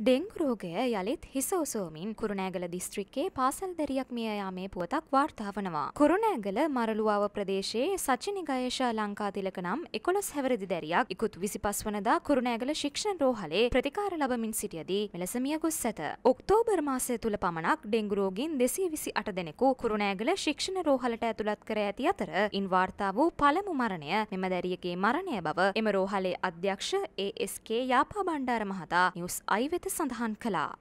Dengue රෝගය යළිත් හිස ඔසෝමින් කුරුණෑගල දිස්ත්‍රික්කයේ පාසල් දැරියක් මිය යාමේ පුවතක් වාර්තා වනවා. කුරුණෑගල මරළුවාව ප්‍රදේශයේ සචිනි ගයේෂා ලංකාතිලක නම් එකොළොස් හැවිරිදි දැරියක් ඉකුත් විසිපස් වනදා කුරුණෑගල ශික්ෂණ රෝහලේ ප්‍රතිකාර ලබමින් සිටියදී මෙලෙස මිය ගොස් ඇත. ඔක්තෝබර් මාසය තුළ පමණක් ඩෙංගු රෝගීන් දෙසිය විසි අට දෙනෙකු කුරුණෑගල ශික්ෂණ රෝහලට ඇතුළත් කර ඇති අතර ඉන් වාර්තා වූ පළමු මරණය මෙම දැරියගේ මරණය බව එම රෝහලේ අධ්‍යක්ෂ ඒ.එස්.කේ යාපා බණ්ඩාර මහතා නිවුස් අයි වෙත සඳහන් කළා.